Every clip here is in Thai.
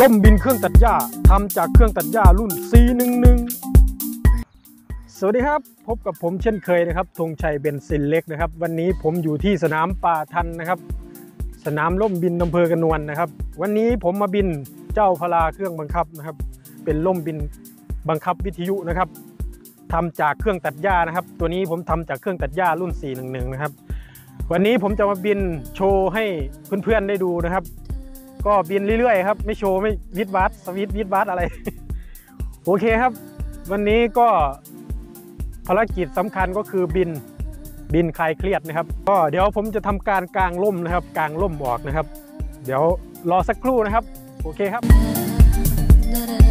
ล่มบินเครื่องตัดหญ้าทำจากเครื่องตัดหญ้ารุ่น C11 สวัสดีครับ พบกับผมเช่นเคยนะครับธงชัยเบนซินเล็กนะครับ วันนี้ผมอยู่ที่สนามป่าทันนะครับ สนามล่มบินอำเภอกระนวนนะครับ วันนี้ผมมาบินเจ้าพลาเครื่องบังคับนะครับ เป็นล่มบินบังคับวิทยุนะครับทำจากเครื่องตัดหญ้านะครับ ตัวนี้ผมทำจากเครื่องตัดหญ้ารุ่น 411 นะครับ วันนี้ผมจะมาบินโชว์ให้เพื่อนๆได้ดูนะครับ ก็บินเรื่อยๆครับ ไม่โชว์ไม่วิดวัดสวิตวิดวัดอะไร โอเคครับ วันนี้ก็ภารกิจสำคัญก็คือบินบินคลายเครียดนะครับ ก็เดี๋ยวผมจะทำการกางล่มนะครับ กางล่มออกนะครับ เดี๋ยวรอสักครู่นะครับ โอเคครับครับ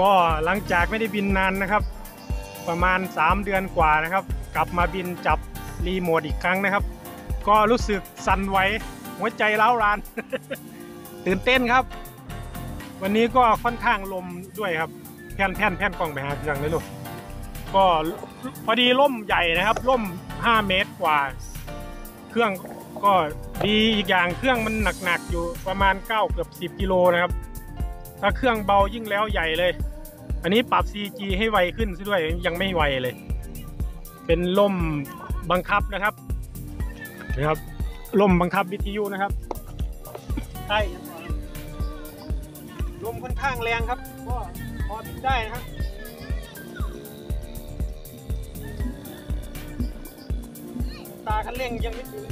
ก็หลังจากไม่ได้บินนานนะครับ ประมาณ 3 เดือนกว่านะครับ กลับมาบินจับรีโมทอีกครั้งนะครับ ก็รู้สึกสั่นไหวหัวใจร้าวราน ตื่นเต้นครับ วันนี้ก็ค่อนข้างลมด้วยครับแผ่นแผ่นแผ่นกล้องไปหาเครื่องเลยลูกก็พอดีล่มใหญ่นะครับล่ม 5 เมตรกว่า เครื่องก็ดีอีกอย่างเครื่องมันหนักๆอยู่ประมาณ 9 เกือบ 10 กิโลนะครับ ถ้าเครื่องเบายิ่งแล้วใหญ่เลย อันนี้ปรับ CG ให้ไวขึ้นซะด้วยยังไม่ไวเลย เป็นล่มบังคับนะครับนะครับล่มบังคับวิทยุนะครับใช่ลมค่อนข้างแรงครับก็พอบินได้นะครับตาคันเร่งยังไม่ถึง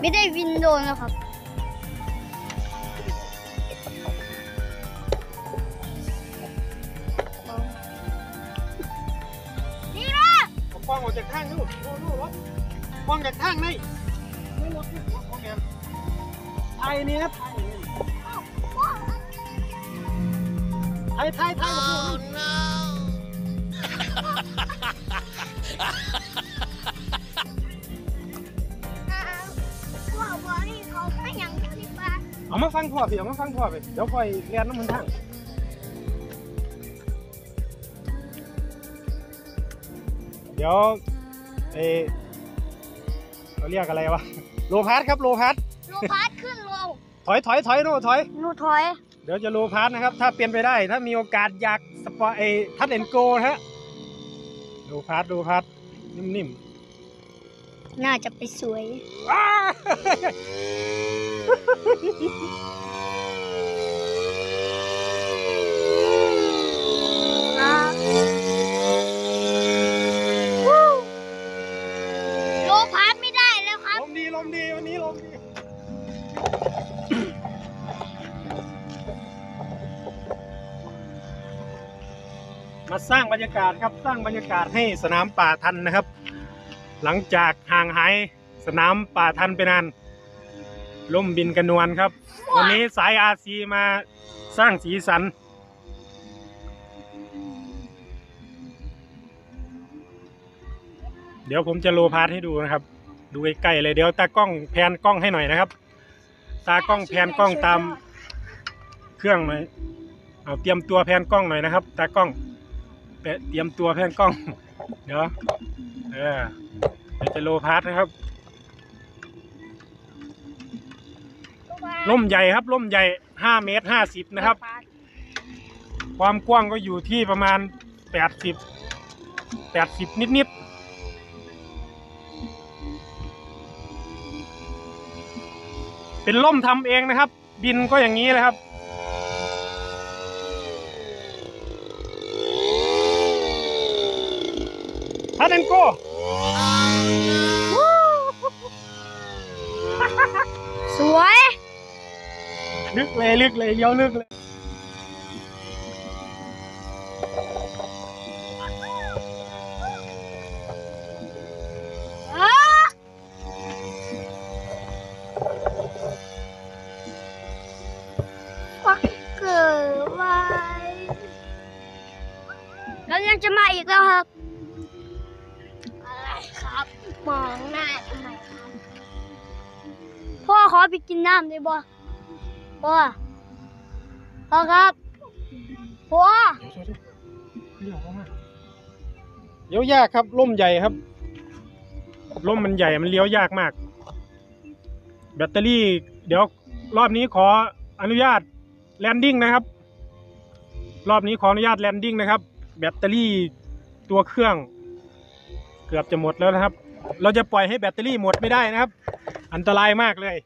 ไม่ได้วินโดนนะครับ นี่นะผมป้องออกจากทางนู่นโน่นนู่นรถป้องจากทางในไม่รถนี่รถของแกไทยนี่ครับไทยไทยไทยแบบนี้พ่อ เอามาฟังพ่อพี่เอามาฟังพ่อไปเดี๋ยวค่อยเรียนน้ำมันทางเดี๋ยวเออเราเรียกอะไรวะโลพาร์ครับโลพาร์โลพาสขึ้นลงถอยถอยถอยโน่นถอยหนูถอย เดี๋ยวจะโลพาร์ทนะครับ ถ้าเป็นไปได้ ถ้ามีโอกาสอยากสปอร์เอทัดเอ็นโกนะฮะโลพาร์ทโลพาร์ทนิ่ม น่าจะไปสวยๆอ้าโลพาสไม่ได้แล้วครับ ลมดีลมดีวันนี้ลมดี มาสร้างบรรยากาศครับ สร้างบรรยากาศให้สนามป่าทันนะครับ หลังจากห่างหายสนามป่าทันไปนานล่มบินกระนวลครับ วันนี้สายอาซีมาสร้างสีสัน เดี๋ยวผมจะ low pass ให้ดูนะครับ ดูใกล้ๆเลยเดี๋ยวตากล้อง pan กล้องให้หน่อยนะครับ ตากล้อง pan กล้องตามเครื่องหน่อยเอาเตรียมตัว pan กล้องหน่อยนะครับ ตากล้องแปะเตรียมตัว pan กล้อง เดี๋ยวเออ เดี๋ยวจะโลพาร์ทนะครับร่มใหญ่ครับร่มใหญ่ห้าเมตรห้าสิบนะครับ ความกว้างก็อยู่ที่ประมาณแปดสิบแปดสิบนิดๆเป็นล่มทำเองนะครับ บินก็อย่างนี้เลยครับ ฮัตเดนโก สวย ลึกเลยลึกเลยเลี้ยวลึกเลย ขอไปกินน้ำได้บ่พ่อพ่อครับพ่อเดี๋ยวเลี้ยวเข้ามาเลี้ยวยากครับร่มใหญ่ครับร่มมันใหญ่มันเลี้ยวยากมาก แบตเตอรี่ เดี๋ยวรอบนี้ขออนุญาต landing นะครับ รอบนี้ขออนุญาต landing นะครับ แบตเตอรี่ตัวเครื่อง เกือบจะหมดแล้วนะครับ เราจะปล่อยให้แบตเตอรี่หมดไม่ได้นะครับ อันตรายมากเลย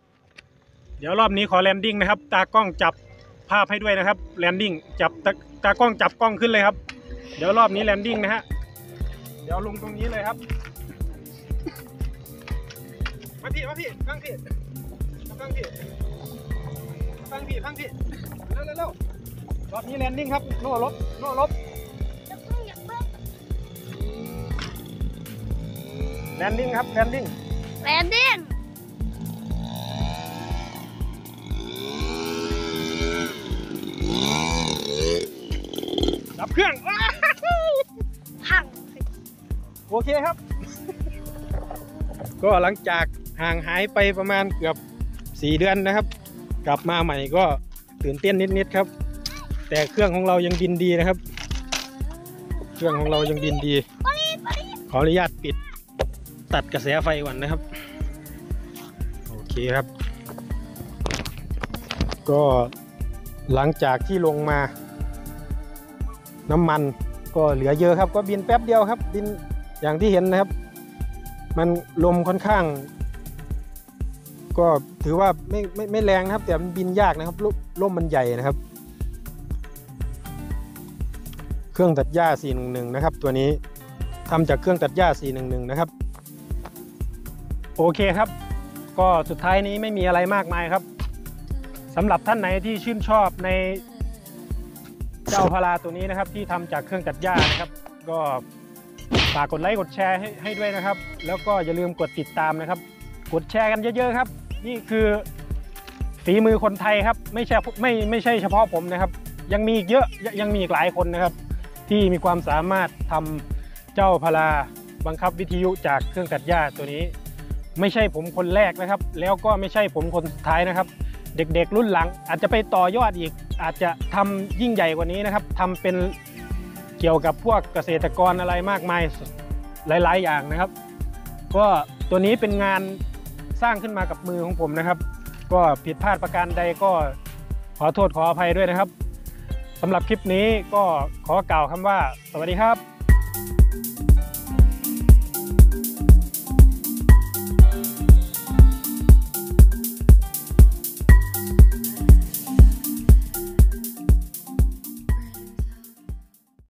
เดี๋ยวรอบนี้ขอ landing นะครับ ตากล้องจับภาพให้ด้วยนะครับ landing จับตาตากล้องจับกล้องขึ้นเลยครับ เดี๋ยวรอบนี้ landing นะฮะเดี๋ยวลงตรงนี้เลยครับมาพี่มาพี่ฟังพี่ฟังพี่ฟังพี่ฟังพี่เร็วเร็วเร็วรอบนี้ landing ครับโน่ลบโน่ลบแลนดิ้งครับแลนดิ้งแลนดิ้ง เครื่องว้าวพังโอเคครับ ก็หลังจากห่างหายไปประมาณเกือบ4เดือนนะครับ กลับมาใหม่ก็ตื่นเต้นนิดๆครับ แต่เครื่องของเรายังบินดีนะครับ เครื่องของเรายังบินดี ขออนุญาตปิดตัดกระแสไฟก่อนนะครับ โอเคครับ ก็หลังจากที่ลงมา น้ำมันก็เหลือเยอะครับ ก็บินแป๊บเดียวครับ บินอย่างที่เห็นนะครับ มันลมค่อนข้าง ก็ถือว่าไม่ไม่ไม่แรงนะครับ แต่มันบินยากนะครับลมลมมันใหญ่นะครับ เครื่องตัดหญ้า 411 นะครับ ตัวนี้ทำจากเครื่องตัดหญ้า 411 นะครับ โอเคครับ ก็สุดท้ายนี้ไม่มีอะไรมากมายครับสำหรับท่านไหนที่ชื่นชอบใน เจ้าพาราตัวนี้นะครับที่ทำจากเครื่องตัดหญ้านะครับ ก็ฝากกดไลค์กดแชร์ให้ให้ด้วยนะครับ แล้วก็อย่าลืมกดติดตามนะครับ กดแชร์กันเยอะ ๆ ครับ นี่คือฝีมือคนไทยครับ ไม่ใช่ไม่ไม่ใช่เฉพาะผมนะครับ ยังมีอีกเยอะยังมีอีกหลายคนนะครับ ที่มีความสามารถทำเจ้าพาราบังคับวิทยุจากเครื่องตัดหญ้าตัวนี้ ไม่ใช่ผมคนแรกนะครับ แล้วก็ไม่ใช่ผมคนสุดท้ายนะครับ เด็กๆ รุ่นหลัง อาจจะไปต่อยอดอีก อาจจะทำยิ่งใหญ่กว่านี้นะครับทำเป็นเกี่ยวกับพวกเกษตรกรอะไรมากมายหลาย ๆ อย่างนะครับ ก็ตัวนี้เป็นงานสร้างขึ้นมากับมือของผมนะครับ ก็ผิดพลาดประการใดก็ขอโทษขออภัยด้วยนะครับสำหรับคลิปนี้ก็ขอกล่าวคำว่า สวัสดีครับ